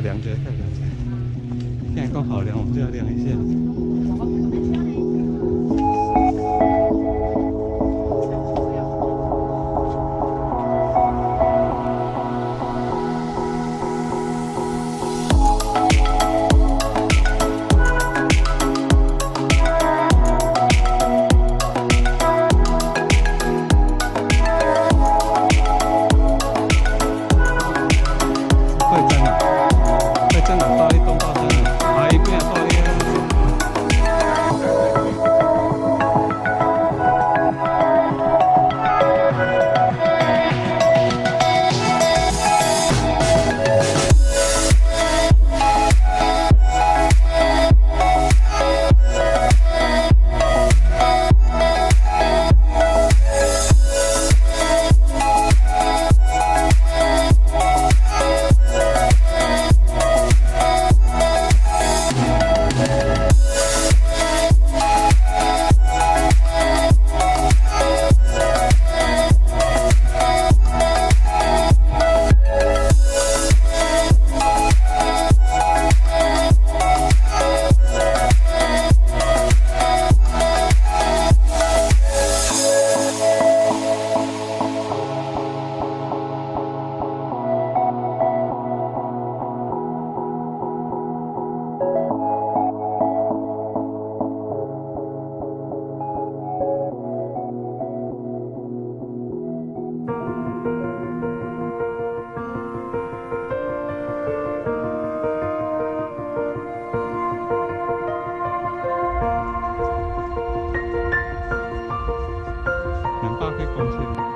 量一量，又要量着，再量着。现在刚好量，我们就要量一下。两百几